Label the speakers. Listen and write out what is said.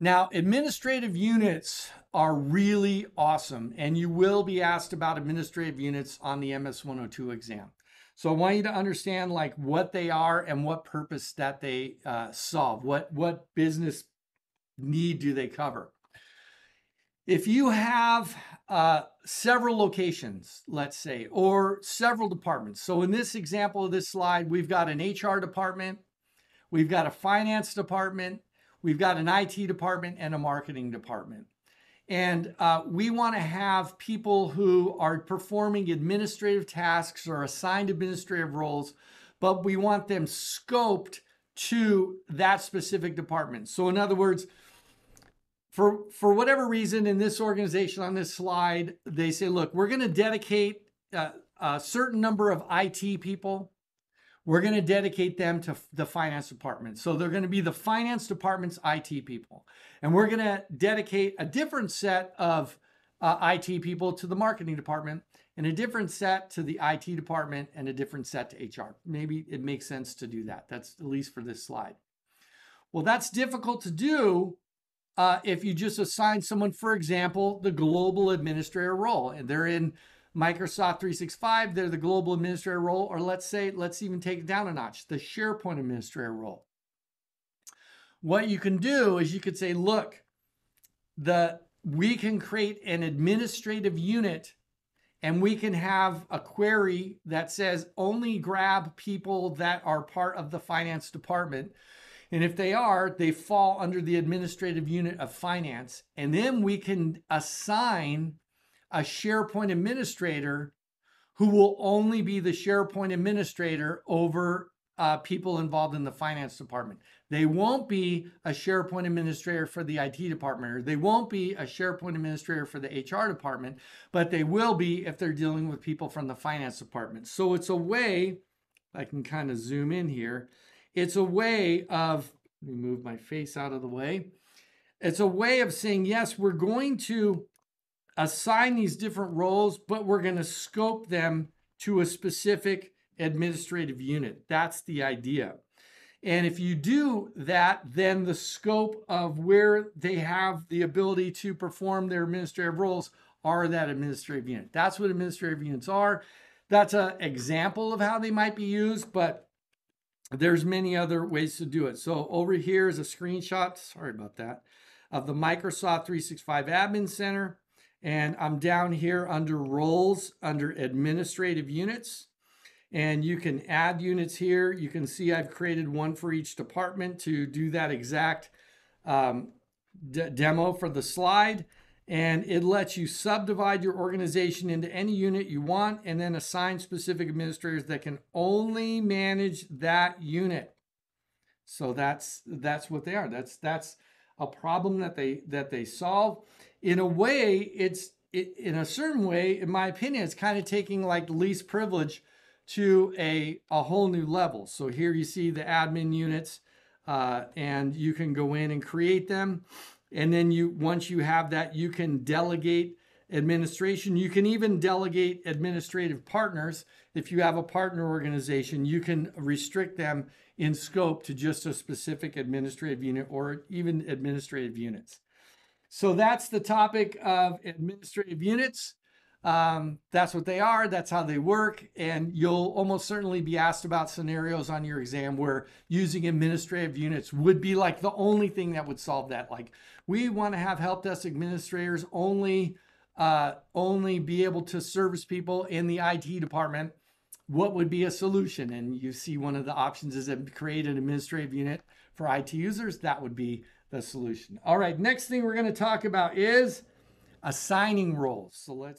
Speaker 1: Now, administrative units are really awesome, and you will be asked about administrative units on the MS 102 exam. So I want you to understand like what they are and what purpose that they uh, solve. What what business need do they cover? If you have uh, several locations, let's say, or several departments. So in this example of this slide, we've got an HR department, we've got a finance department, we've got an IT department, and a marketing department. And uh, we want to have people who are performing administrative tasks or assigned administrative roles, but we want them scoped to that specific department. So, in other words, for, for whatever reason in this organization on this slide, they say, look, we're going to dedicate uh, a certain number of IT people we're going to dedicate them to the finance department. So they're going to be the finance department's IT people. And we're going to dedicate a different set of uh, IT people to the marketing department and a different set to the IT department and a different set to HR. Maybe it makes sense to do that. That's at least for this slide. Well, that's difficult to do uh, if you just assign someone, for example, the global administrator role and they're in Microsoft 365, they're the global administrator role, or let's say, let's even take it down a notch, the SharePoint administrator role. What you can do is you could say, look, the we can create an administrative unit and we can have a query that says only grab people that are part of the finance department. And if they are, they fall under the administrative unit of finance. And then we can assign a SharePoint administrator who will only be the SharePoint administrator over uh, people involved in the finance department. They won't be a SharePoint administrator for the IT department, or they won't be a SharePoint administrator for the HR department, but they will be if they're dealing with people from the finance department. So it's a way, I can kind of zoom in here, it's a way of, let me move my face out of the way. It's a way of saying, yes, we're going to assign these different roles, but we're going to scope them to a specific administrative unit. That's the idea. And if you do that, then the scope of where they have the ability to perform their administrative roles are that administrative unit. That's what administrative units are. That's an example of how they might be used, but there's many other ways to do it. So over here is a screenshot, sorry about that, of the Microsoft 365 Admin Center. And I'm down here under roles, under administrative units. And you can add units here. You can see I've created one for each department to do that exact um, demo for the slide. And it lets you subdivide your organization into any unit you want and then assign specific administrators that can only manage that unit. So that's that's what they are. That's that's a problem that they that they solve in a way, it's it, in a certain way, in my opinion, it's kind of taking like least privilege to a, a whole new level. So here you see the admin units, uh, and you can go in and create them. And then you once you have that, you can delegate administration. You can even delegate administrative partners. If you have a partner organization, you can restrict them in scope to just a specific administrative unit or even administrative units. So that's the topic of administrative units. Um, that's what they are, that's how they work. And you'll almost certainly be asked about scenarios on your exam where using administrative units would be like the only thing that would solve that. Like, we want to have help desk administrators only. Uh, only be able to service people in the IT department, what would be a solution? And you see one of the options is to create an administrative unit for IT users. That would be the solution. All right, next thing we're going to talk about is assigning roles. So let's